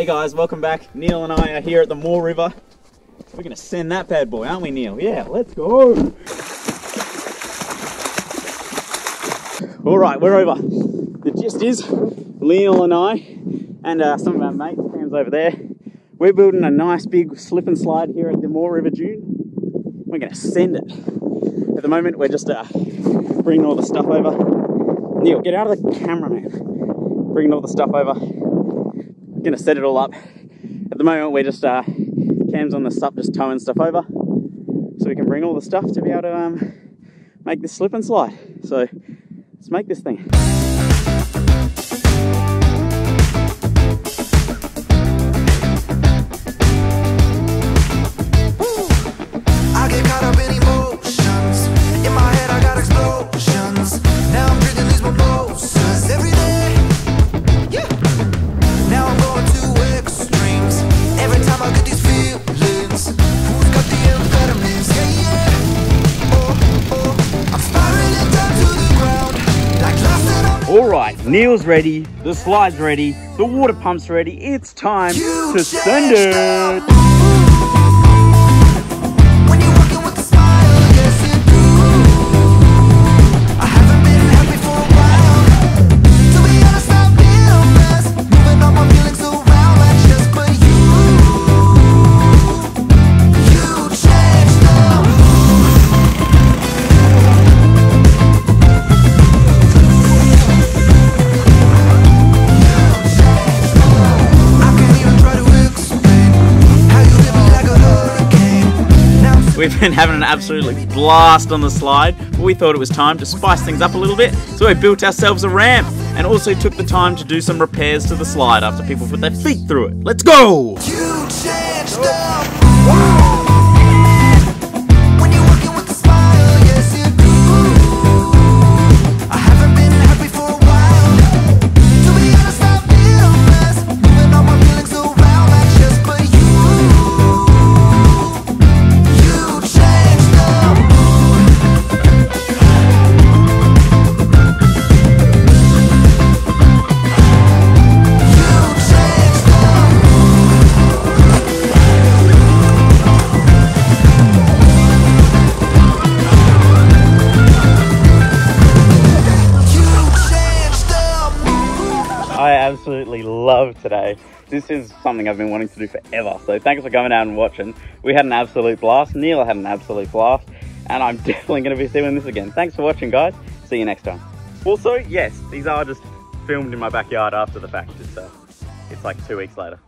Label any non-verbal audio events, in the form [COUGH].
Hey guys, welcome back. Neil and I are here at the Moore River. We're gonna send that bad boy, aren't we, Neil? Yeah, let's go. All right, we're over. The gist is, Neil and I, and uh, some of our mates, Sam's over there, we're building a nice big slip and slide here at the Moore River Dune. We're gonna send it. At the moment, we're just uh, bringing all the stuff over. Neil, get out of the camera, man. Bringing all the stuff over. Gonna set it all up. At the moment, we're just uh, cams on the sup, just towing stuff over, so we can bring all the stuff to be able to um, make this slip and slide. So let's make this thing. Right, Neil's ready, the slide's ready, the water pump's ready. It's time You to send it. We've been having an absolutely blast on the slide, but we thought it was time to spice things up a little bit, so we built ourselves a ramp and also took the time to do some repairs to the slide after people put their feet through it. Let's go! Absolutely love today. This is something I've been wanting to do forever. So thanks for coming out and watching. We had an absolute blast. Neil had an absolute blast. And I'm [LAUGHS] definitely going to be doing this again. Thanks for watching, guys. See you next time. Also, yes, these are just filmed in my backyard after the fact. It's, uh, it's like two weeks later.